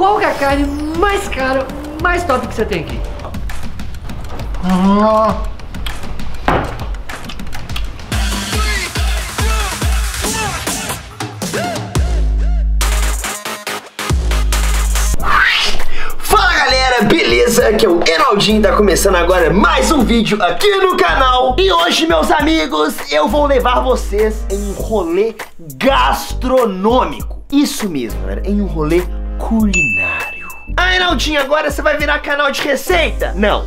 qual é a carne mais cara, mais top que você tem aqui? Galera, beleza? Aqui é o Enaldinho, tá começando agora mais um vídeo aqui no canal E hoje, meus amigos, eu vou levar vocês em um rolê gastronômico Isso mesmo, galera, em um rolê culinário Ah, Enaldinho, agora você vai virar canal de receita? Não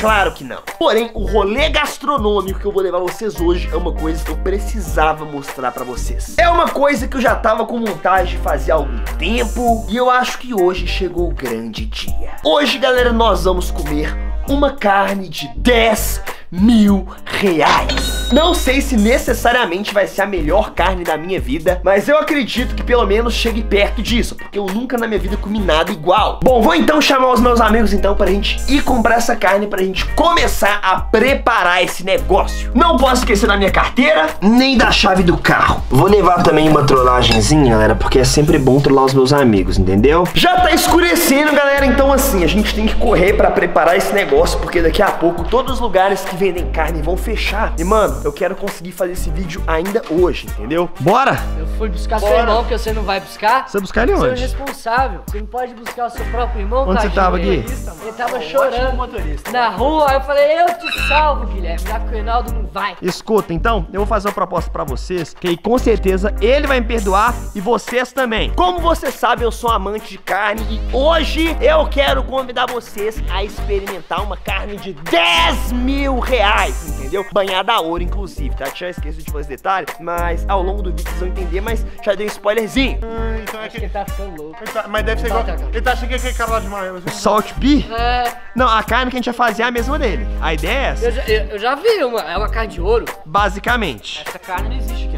Claro que não. Porém, o rolê gastronômico que eu vou levar vocês hoje é uma coisa que eu precisava mostrar pra vocês. É uma coisa que eu já tava com vontade de fazer há algum tempo e eu acho que hoje chegou o grande dia. Hoje, galera, nós vamos comer uma carne de 10 mil reais. Não sei se necessariamente vai ser a melhor carne da minha vida, mas eu acredito que pelo menos chegue perto disso, porque eu nunca na minha vida comi nada igual. Bom, vou então chamar os meus amigos então pra gente ir comprar essa carne, pra gente começar a preparar esse negócio. Não posso esquecer da minha carteira, nem da chave do carro. Vou levar também uma trollagenzinha, galera, porque é sempre bom trollar os meus amigos, entendeu? Já tá escurecendo, galera, então assim, a gente tem que correr pra preparar esse negócio, porque daqui a pouco todos os lugares que vendem carne vão fechar. E mano, eu quero conseguir fazer esse vídeo ainda hoje, entendeu? Bora! Eu fui buscar seu Bora. irmão, porque você não vai buscar. Você buscar ele Você é o onde? responsável. Você não pode buscar o seu próprio irmão, Onde você tadinho tava, dele. Gui? Ele tava chorando na rua. Aí eu falei, eu te salvo, Guilherme. Já que o Reinaldo não vai. Escuta, então, eu vou fazer uma proposta pra vocês, que aí com certeza ele vai me perdoar e vocês também. Como você sabe, eu sou amante de carne e hoje eu quero convidar vocês a experimentar uma carne de 10 mil reais, entendeu? Banhada a ouro, inclusive, tá? Já esqueci de fazer detalhe, mas ao longo do vídeo vocês vão entender, mas já dei um spoilerzinho. Ah, então é Acho que que. ele tá ficando louco. ele tá- Mas deve ser igual. Tá, tá, tá. Ele tá achando que é aquele cara lá de Miami. Salt Beer? É, Não, a carne que a gente vai fazer é a mesma dele. A ideia é essa, eu já, eu, eu já vi uma, é uma carne de ouro. basicamente. Essa carne não existe aqui,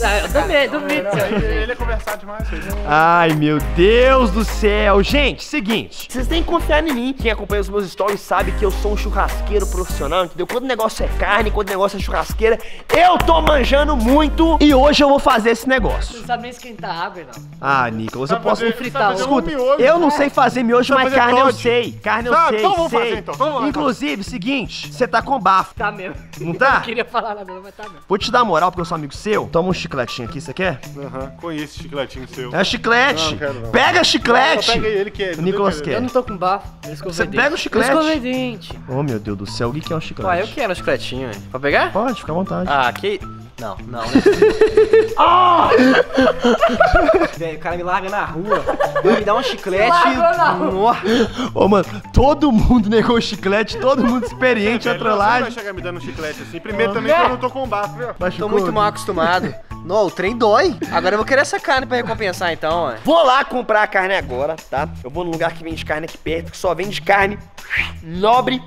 não. É, eu também, duvido. Ele, é conversado demais. Ai, meu Deus do céu. Gente, seguinte. Vocês têm que confiar em mim. Quem acompanha os meus stories sabe que eu sou um churrasqueiro profissional, entendeu? Quando o negócio é carne, quando o negócio é churrasqueira, eu tô manjando muito. E hoje eu vou fazer esse negócio. Não sabe nem esquentar água, não. Ah, Nicolas, eu posso... fazer- fritar um Escuta, miojo. eu não sei fazer miojo, mas carne eu sei. Carne eu Sabe, sei, então vamos sei. fazer, então. Vamos lá, então. Inclusive, seguinte, você tá com bafo. Tá mesmo. Não tá? Eu não queria falar nada, mas tá mesmo. Vou te dar moral porque eu sou amigo seu. Toma um chicletinho aqui, você quer? Aham, conheço esse chicletinho seu. É chiclete. Não, não quero não. Pega chiclete. Só pega ele que é. O Nicolas não quer. Eu não tô com bafo. Escovei Você pega o chiclete? Eu escovei dente. Oh, meu Deus do céu, o que é um chiclete? Ué, eu quero um chicletinho, hein? Pra pegar? Pode, fica à vontade. Ah, que. Não, não, né? Velho, o cara me larga na rua, me dar um chiclete. Ô, mano, todo mundo negou chiclete, todo mundo experiente a Velho, Você não vai chegar me dando um chiclete assim. Primeiro também que eu não tô com bafo, viu? Tô muito mal acostumado. Não, o trem dói. Agora eu vou querer essa carne pra recompensar então, ué. Vou lá comprar a carne agora, tá? Eu vou num lugar que vende carne aqui perto, que só vende carne nobre,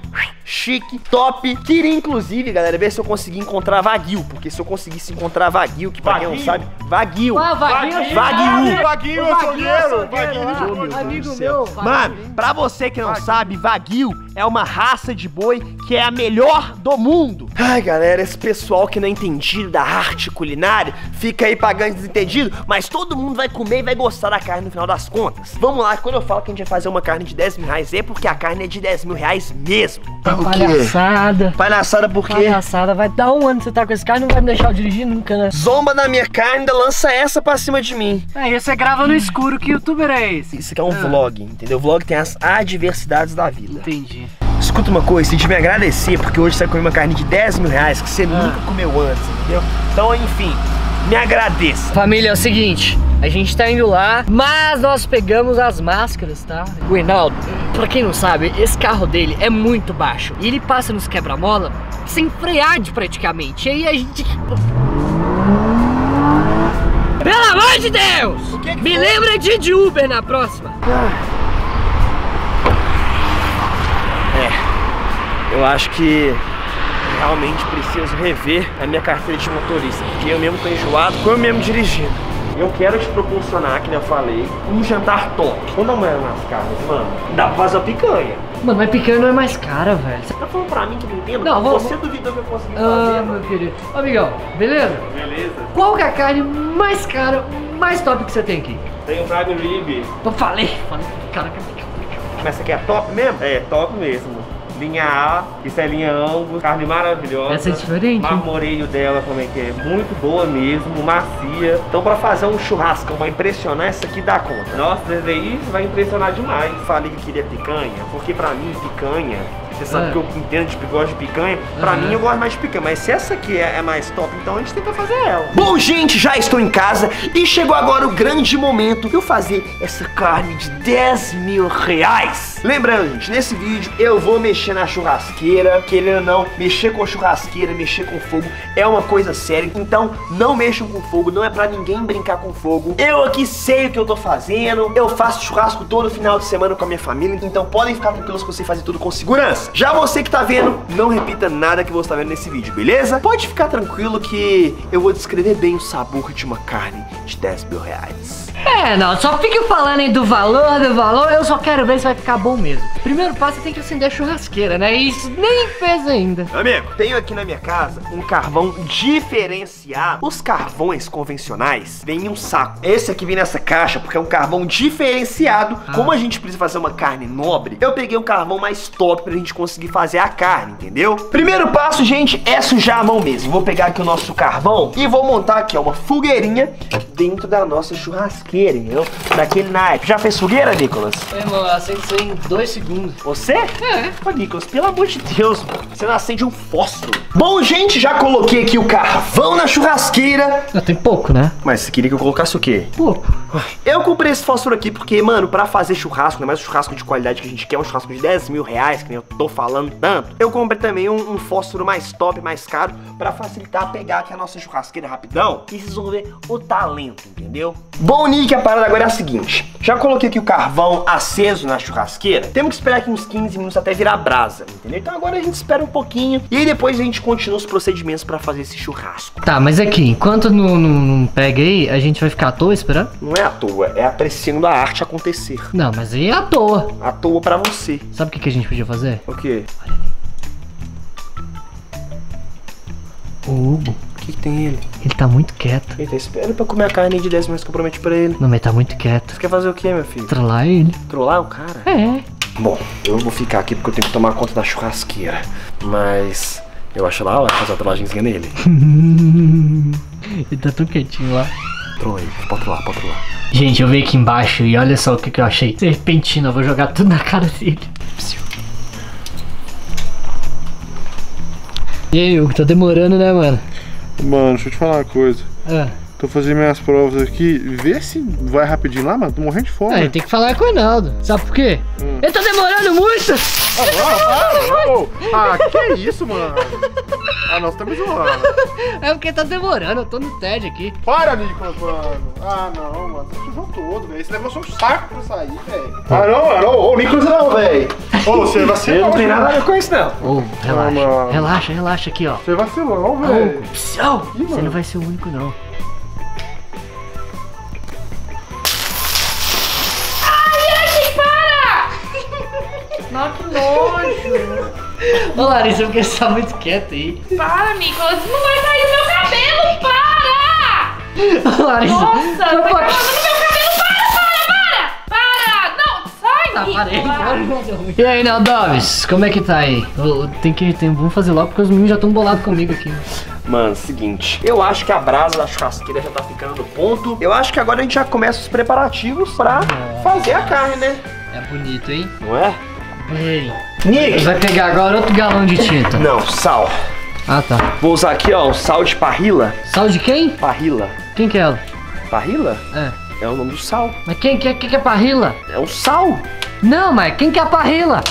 chique, top. Queria, inclusive, galera, ver se eu consegui encontrar Wagyu, porque se eu conseguisse encontrar Wagyu, que pra quem não Wagyu? sabe, Wagyu. Ah, Vaguinho. Vaguinho. Vaguinho, açougueiro. Vaguinho. Amigo meu. Mano, pra você que não sabe, Wagyu é uma raça de boi que é a melhor do mundo. Ai, galera, esse pessoal que não é entendido da arte culinária fica aí pagando desentendido, mas todo mundo vai comer e vai gostar da carne no final das contas. Vamos lá, quando eu falo que a gente vai fazer uma carne de 10 mil reais, é porque a carne é de 10 mil reais mesmo. O quê? Palhaçada. Palhaçada por quê? Palhaçada. Vai dar um ano que você tá com esse cara não vai me deixar eu dirigir nunca, né? Zomba da minha carne, ainda lança essa pra cima de mim. Aí você grava no escuro, que youtuber é esse? Isso aqui é um vlog, entendeu? O vlog tem as adversidades da vida. Entendi. Escuta uma coisa, você devia me agradecer, porque hoje você vai comer uma carne de 10 mil reais que você nunca comeu antes, entendeu? Então, enfim, me agradeça. Família, é o seguinte, a gente tá indo lá, mas nós pegamos as máscaras, tá? O Reinaldo, pra quem não sabe, esse carro dele é muito baixo. E ele passa nos quebra-mola sem frear de praticamente. E aí a gente... Pelo amor de Deus! Me lembra de, de Uber na próxima. Eu acho que realmente preciso rever a minha carteira de motorista, porque eu mesmo tô enjoado, com eu mesmo dirigindo. eu quero te proporcionar, que nem eu falei, um jantar top. Dar uma olhada nas carnes, mano. Dá pra fazer uma picanha. Mano, mas picanha não é mais cara, velho. Você tá falando pra mim que não entendo? Não, vamos- Você duvidou que eu consegui Ah, fazer, meu mano. querido. Ô, amigão, beleza? Beleza. Qual que é a carne mais cara, mais top que você tem aqui? Tem o Prime Rib. Eu falei, falei, caraca, Mas essa aqui é top mesmo? É, top mesmo. Linha A, isso é linha Angus, carne maravilhosa. Essa é diferente? Marmoreio dela também, que é muito boa mesmo, macia. Então pra fazer um churrascão, vai impressionar, essa aqui dá conta. Nossa, desde aí vai impressionar demais. Falei que queria picanha, porque pra mim, picanha... Você sabe É. que eu entendo de gosto de picanha. Pra Aham. mim, eu gosto mais de picanha. Mas se essa aqui é, é mais top, então a gente tenta fazer ela. Bom, gente, já estou em casa e chegou agora o grande momento de eu fazer essa carne de 10 mil reais. Lembrando, gente, nesse vídeo eu vou mexer na churrasqueira. Querendo ou não, mexer com churrasqueira, mexer com fogo é uma coisa séria. Então, não mexam com fogo, não é pra ninguém brincar com fogo. Eu aqui sei o que eu tô fazendo. Eu faço churrasco todo final de semana com a minha família. Então, podem ficar tranquilos que eu sei fazer tudo com segurança. Já você que tá vendo, não repita nada que você tá vendo nesse vídeo, beleza? Pode ficar tranquilo que eu vou descrever bem o sabor de uma carne de 10 mil reais. É, não, só fique falando aí do valor, do valor, eu só quero ver se vai ficar bom mesmo. Primeiro passo, você tem que acender a churrasqueira, né? E isso nem fez ainda. Amigo, tenho aqui na minha casa um carvão diferenciado. Os carvões convencionais vêm em um saco. Esse aqui vem nessa caixa porque é um carvão diferenciado. Como a gente precisa fazer uma carne nobre, eu peguei um carvão mais top pra gente conseguir fazer a carne, entendeu? Primeiro passo, gente, é sujar a mão mesmo. Vou pegar aqui o nosso carvão e vou montar aqui, ó, uma fogueirinha dentro da nossa churrasqueira, entendeu? Daquele naipe. Já fez fogueira, Nicolas? Irmão, acende isso em dois segundos. Você? É. Ô, Nicolas, pelo amor de Deus, mano. Você não acende um fósforo. Bom, gente, já coloquei aqui o carvão na churrasqueira. Ah, tem pouco, né? Mas você queria que eu colocasse o quê? Pouco. Eu comprei esse fósforo aqui porque, mano, pra fazer churrasco, ainda mais um churrasco de qualidade que a gente quer, um churrasco de 10 mil reais, que nem eu tô falando tanto, eu comprei também um, um fósforo mais top, mais caro, pra facilitar pegar aqui a nossa churrasqueira rapidão. E vocês vão ver o talento, entendeu? Bom, Nick, a parada agora é a seguinte. Já coloquei aqui o carvão aceso na churrasqueira. Temos que esperar aqui uns 15 minutos até virar brasa, entendeu? Então agora a gente espera um pouquinho e aí depois a gente continua os procedimentos pra fazer esse churrasco. Tá, mas aqui, enquanto não, não, não pega aí, a gente vai ficar à toa esperando? Não é à toa, é apreciando a arte acontecer. Não, mas aí é à toa. À toa pra você. Sabe o que, que a gente podia fazer? O quê? O Hugo, O que, que tem ele? ele tá muito quieto. Ele tá esperando pra comer a carne de 10 milhões que eu prometi pra ele. Não, mas tá muito quieto. Você quer fazer o quê, meu filho? Trollar ele. Trollar o cara? É. Bom, eu vou ficar aqui porque eu tenho que tomar conta da churrasqueira. Mas eu acho lá, vai fazer a trollagemzinha nele. ele tá tão quietinho lá. Troll ele, pode trollar, pode trollar. Gente, eu veio aqui embaixo e olha só o que, que eu achei. Serpentina, eu vou jogar tudo na cara dele. E aí, Hugo, tá demorando, né, mano? Mano, deixa eu te falar uma coisa. Ah, Tô fazendo minhas provas aqui. Vê se vai rapidinho lá, mano. Tô morrendo de fome. aí tem que falar com o Reinaldo. Sabe por quê? Ele tá demorando muito! Ô, ah, que é isso, mano? Ah, não, você tá me zoando. É porque tá demorando, eu tô no TED aqui. Para, Nicolas, mano. Ah, não, mano. Você sujou todo, velho. Esse negócio é um saco pra sair, velho. Ah, não, mano. Ô, Nicolas não, velho. Ô, você vacilou. Eu não tenho nada a ver com isso, não. Ô, relaxa, mano. relaxa, relaxa aqui, ó. Você vacilou, Ô, velho. Psau, Você não vai ser o único, não. Ô, Larissa, porque você tá muito quieto aí. Para, Nicolas. Não vai sair do meu cabelo. Para. Ô, Larissa, Nossa, não vai pode... causar no meu cabelo. Para, para, para. Para. Não, sai, Tá, parei, Nicolas. E aí, Neldoves, como é que tá aí? Eu- Tem que, tem, vamos fazer logo porque os meninos já estão bolados comigo aqui. Mano, seguinte. Eu acho que a brasa da churrasqueira já tá ficando no ponto. Eu acho que agora a gente já começa os preparativos pra fazer a carne, né? É bonito, hein? Não é? Ei. Nick! Vai pegar agora outro galão de tinta. Não, sal. Ah, tá. Vou usar aqui, ó, um sal de parrila. Sal de quem? Parrila. Quem que é ela? Parrila? É. É o nome do sal. Mas quem que é, quem que é Parrila? É o sal. Não, mas quem que é a Parrila?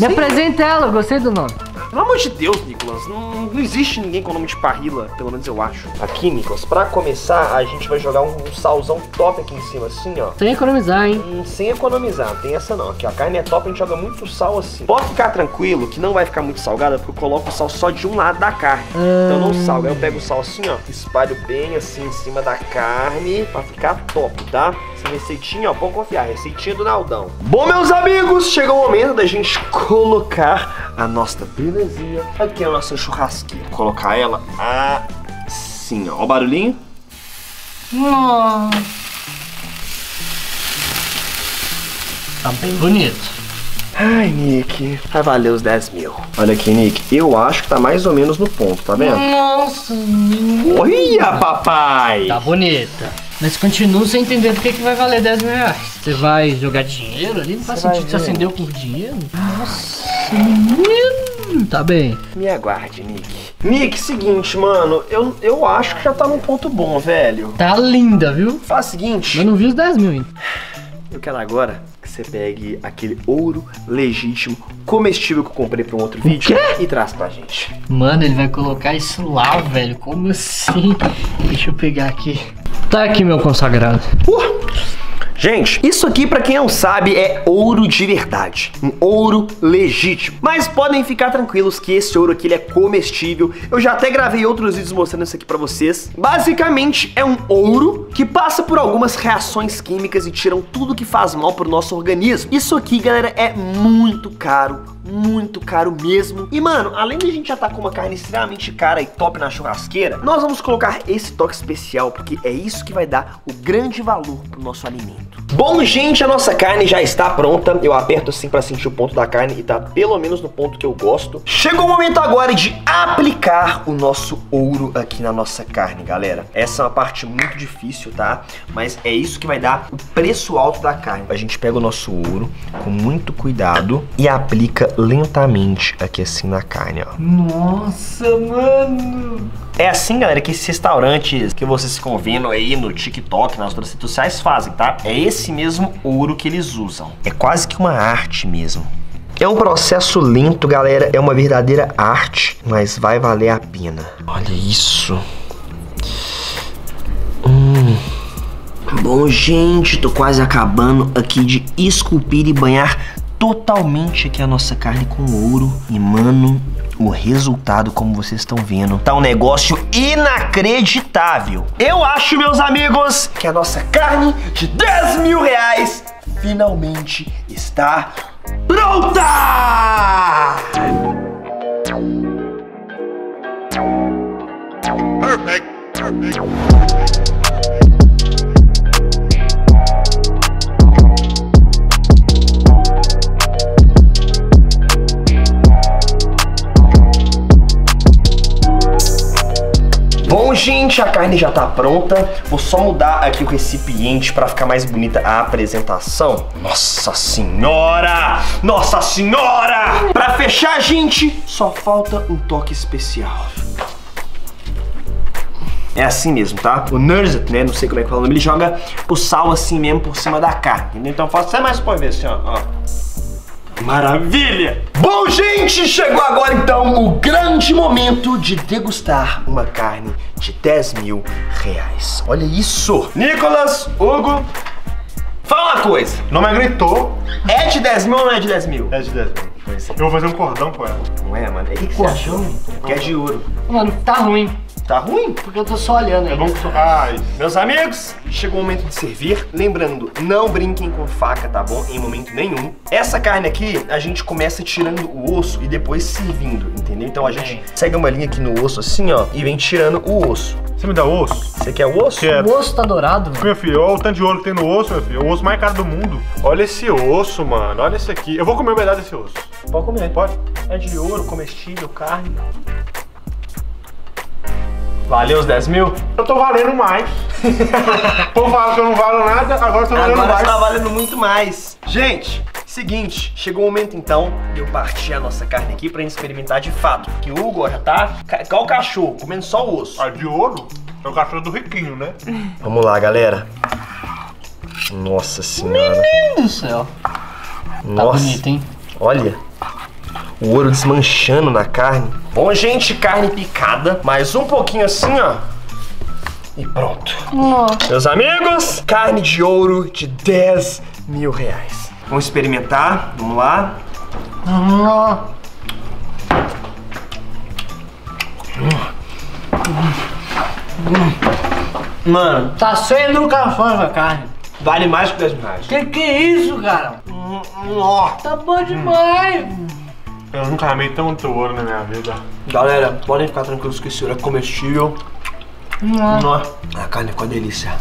Me apresenta ela, eu gostei do nome. Pelo amor de Deus, Nicolas, não, não existe ninguém com o nome de Parrila, pelo menos eu acho. Aqui, Nicolas, pra começar, a gente vai jogar um, um salzão top aqui em cima, assim, ó. Sem economizar, hein? Hum, sem economizar, não tem essa não. Aqui, ó, a carne é top, a gente joga muito sal assim. Pode ficar tranquilo que não vai ficar muito salgada, porque eu coloco o sal só de um lado da carne. Então não salga. Aí eu pego o sal assim, ó, espalho bem assim em cima da carne pra ficar top, tá? Essa receitinha, ó, pode confiar, receitinha do Naldão. Bom, meus amigos, chegou o momento da gente colocar a nossa belezinha aqui a nossa churrasqueira. Colocar ela assim, ó. Ó o barulhinho. Tá bem bonito. Ai, Nick, vai valer os 10 mil. Olha aqui, Nick, eu acho que tá mais ou menos no ponto, tá vendo? Nossa, Olha, papai! Tá bonita. Mas continuo sem entender por que que vai valer 10 mil reais. Você vai jogar dinheiro ali? Não faz Você sentido. Você ver. acendeu por dinheiro? Nossa, menino. Tá bem. Me aguarde, Nick. Nick, seguinte, mano, eu, eu acho que já tá num ponto bom, velho. Tá linda, viu? Faz o seguinte, Eu não vi os 10 mil ainda. eu quero agora que você pegue aquele ouro legítimo comestível que eu comprei pra um outro vídeo e traz pra gente. Mano, ele vai colocar isso lá, velho. Como assim? Deixa eu pegar aqui. Tá aqui, meu consagrado. Gente, isso aqui, pra quem não sabe, é ouro de verdade. Um ouro legítimo. Mas podem ficar tranquilos que esse ouro aqui é comestível. Eu já até gravei outros vídeos mostrando isso aqui pra vocês. Basicamente, é um ouro que passa por algumas reações químicas e tiram tudo que faz mal pro nosso organismo. Isso aqui, galera, é muito caro. Muito caro mesmo. E, mano, além de a gente já tá com uma carne extremamente cara e top na churrasqueira, nós vamos colocar esse toque especial, porque é isso que vai dar o grande valor pro nosso alimento. Bom, gente, a nossa carne já está pronta. Eu aperto assim pra sentir o ponto da carne e tá pelo menos no ponto que eu gosto. Chegou o momento agora de aplicar o nosso ouro aqui na nossa carne, galera. Essa é uma parte muito difícil, tá? Mas é isso que vai dar o preço alto da carne. A gente pega o nosso ouro com muito cuidado e aplica lentamente aqui assim na carne, ó. Nossa, mano. É assim, galera, que esses restaurantes que vocês ficam vendo aí no TikTok, nas outras redes sociais fazem, tá? É esse mesmo ouro que eles usam. É quase que uma arte mesmo. É um processo lento, galera. É uma verdadeira arte, mas vai valer a pena. Olha isso. Hum. Bom, gente, tô quase acabando aqui de esculpir e banhar totalmente aqui a nossa carne com ouro. E, mano, o resultado, como vocês estão vendo, tá um negócio inacreditável. Eu acho, meus amigos, que a nossa carne de 10 mil reais finalmente está pronta! Bom, gente, a carne já tá pronta. Vou só mudar aqui o recipiente pra ficar mais bonita a apresentação. Nossa senhora! Nossa senhora! Pra fechar, gente, só falta um toque especial. É assim mesmo, tá? O Nurse, né? Não sei como é que fala o nome. Ele joga o sal assim mesmo por cima da carne? Então faça mais pra ver assim, ó. ó. Maravilha! Bom, gente, chegou agora então o grande momento de degustar uma carne de 10 mil reais. Olha isso! Nicolas, Hugo, fala uma coisa. Não me gritou. É de 10 mil ou não é de 10 mil? É de 10 mil. É. Eu vou fazer um cordão com ela. Não é, mano? O que, que você achou? Que é de ouro. Mano, tá ruim. Tá ruim? Porque eu tô só olhando É aí. bom que... so- Ai, Meus amigos, chegou o momento de servir. Lembrando, não brinquem com faca, tá bom? Em momento nenhum. Essa carne aqui, a gente começa tirando o osso e depois servindo, entendeu? Então a gente segue uma linha aqui no osso assim, ó, e vem tirando o osso. você me dá osso? Você quer o osso? Quero. O osso tá dourado, mano. Meu filho, olha o tanto de ouro que tem no osso, meu filho. O osso mais caro do mundo. Olha esse osso, mano. Olha esse aqui. Eu vou comer um pedaço desse osso. Pode comer. Pode? É de ouro, comestível, carne. Valeu os 10 mil? Eu tô valendo mais. O povo fala que eu não valo nada, agora eu tô valendo Agora mais. está valendo muito mais. Gente, seguinte, chegou o momento então de eu partir a nossa carne aqui pra gente experimentar de fato. Porque o Hugo já tá igual o cachorro, comendo só o osso. Ah, de ouro? É o cachorro do riquinho, né? Vamos lá, galera. Nossa senhora. Meu Deus do céu. Tá Nossa. bonito, hein? Olha. O ouro desmanchando na carne. Bom, gente, carne picada, mais um pouquinho assim, ó. E pronto. Meus amigos, carne de ouro de 10 mil reais. Vamos experimentar, vamos lá. Mano, Tá sem educação essa carne. vale mais que 10 mil reais. Que que é isso, cara? Ó, Tá bom demais. Eu nunca amei tanto ouro na minha vida. Galera, podem ficar tranquilos que esse ouro é comestível. Nó. A carne ficou uma delícia.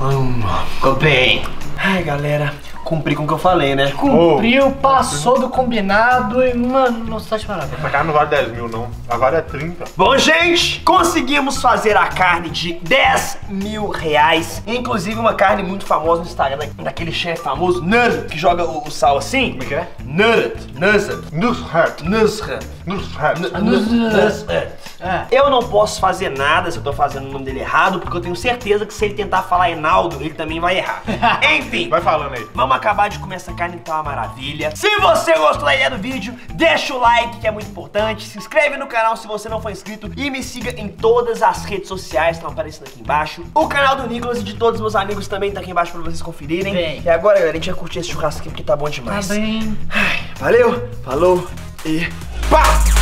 Hum, ficou bem. Ai, galera, cumpri com o que eu falei, né? Cumpriu, passou do combinado e, mano, não tá de parabéns. Essa carne não vale 10 mil, não. Agora é 30. Bom, gente, conseguimos fazer a carne de 10 mil reais. Inclusive, uma carne muito famosa no Instagram, da- daquele chefe famoso, Nerd, que joga o, o sal assim. Como é que é? Nerd, Nerd, Nusrat. Nusra. Nusrat. Nusra. É. Eu não posso fazer nada se eu tô fazendo o nome dele errado, porque eu tenho certeza que se ele tentar falar Enaldo, ele também vai errar. Enfim, Vai falando aí. Vamos acabar de comer essa carne que tá uma maravilha. Se você gostou da ideia do vídeo, deixa o like que é muito importante. Se inscreve no canal se você não for inscrito e me siga em todas as redes sociais que estão aparecendo aqui embaixo. O canal do Nicolas e de todos os meus amigos também tá aqui embaixo pra vocês conferirem. Bem. E agora, galera, a gente vai curtir esse churrasco aqui porque tá bom Tá demais. bem. Valeu, falou e pá!